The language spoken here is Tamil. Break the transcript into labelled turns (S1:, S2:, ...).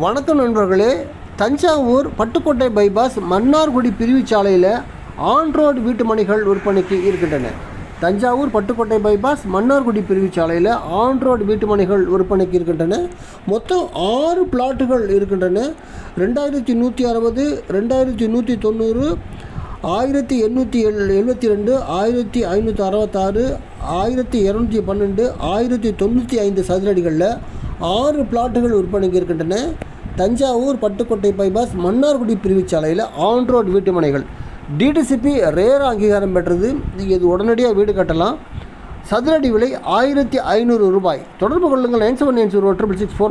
S1: வணக்கம் நண்பர்களே தஞ்சாவூர் பட்டுக்கோட்டை பைபாஸ் மன்னார்குடி பிரிவு சாலையில் ஆன்ரோடு வீட்டு மணிகள் விற்பனைக்கு இருக்கின்றன. தஞ்சாவூர் பட்டுக்கோட்டை பைபாஸ் மன்னார்குடி பிரிவு சாலையில் ஆன்ரோடு வீட்டு மணிகள் விற்பனைக்கு இருக்கின்றன. மொத்தம் ஆறு பிளாட்டுகள் இருக்கின்றன. ரெண்டாயிரத்தி நூற்றி அறுபது ரெண்டாயிரத்தி நூற்றி தொண்ணூறு ஆயிரத்தி எண்ணூற்றி எல் எழுபத்தி ரெண்டு ஆயிரத்தி ஐநூற்றி அறுபத்தாறு ஆயிரத்தி இரநூத்தி பன்னெண்டு ஆயிரத்தி தொண்ணூற்றி ஐந்து சதுரடிகளில் ஆறு பிளாட்டுகள் விற்பனைக்கு இருக்கின்றன. தஞ்சாவூர் பட்டுக்கோட்டை பைபாஸ் மன்னார்குடி பிரிவு சாலையில் ஆன் ரோட் வீட்டு மனைகள் டிடிசிபி ரேர் அங்கீகாரம் பெற்றது. நீங்கள் இது உடனடியாக வீடு கட்டலாம். சதுரடி விலை ஆயிரத்தி ஐநூறு ரூபாய். தொடர்பு கொள்ளுங்கள் nine seven nine zero triple six four